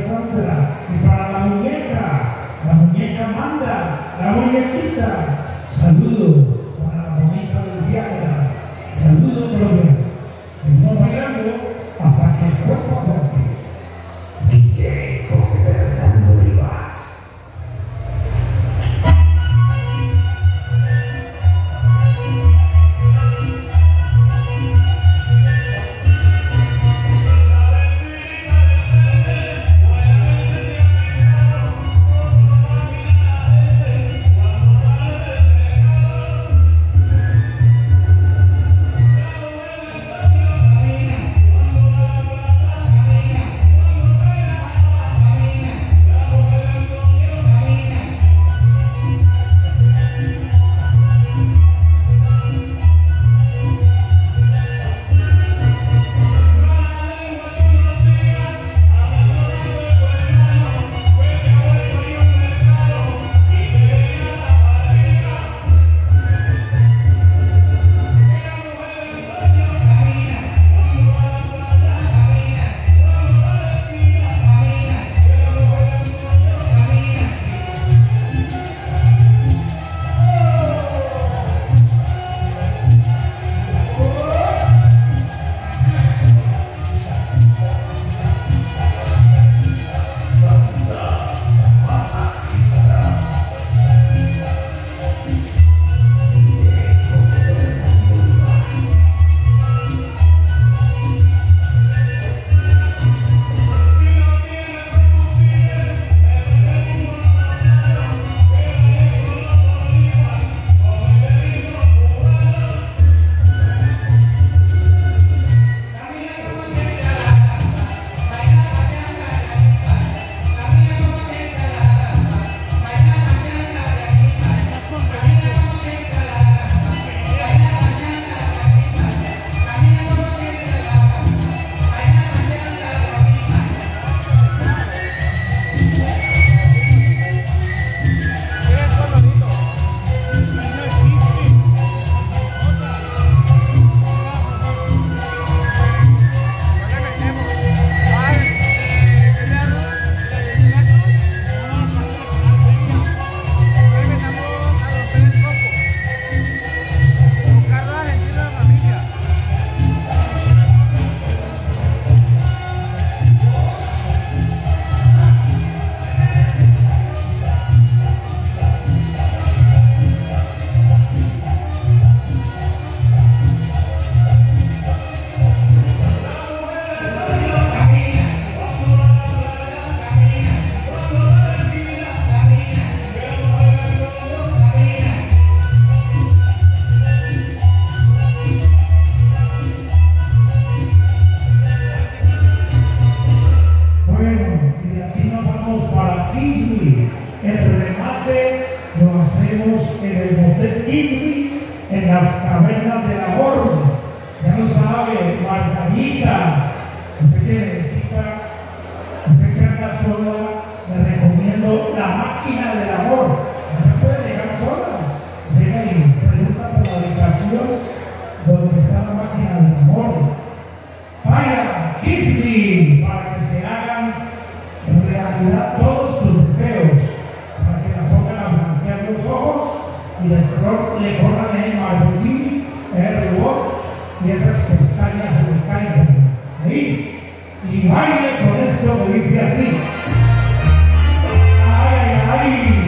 Sandra, y para la muñeca, la muñeca manda, la muñequita. Saludo para la bonita del Viagra. Saludo, profe. Seguimos bailando hasta en las cavernas del amor. Ya lo sabe, Margarita. Usted que necesita, usted que anda sola, le recomiendo la máquina del amor. No puede llegar sola. Llega y pregunta por la ubicación donde está la máquina del amor. con esto que dice así. Ay, ay, ay.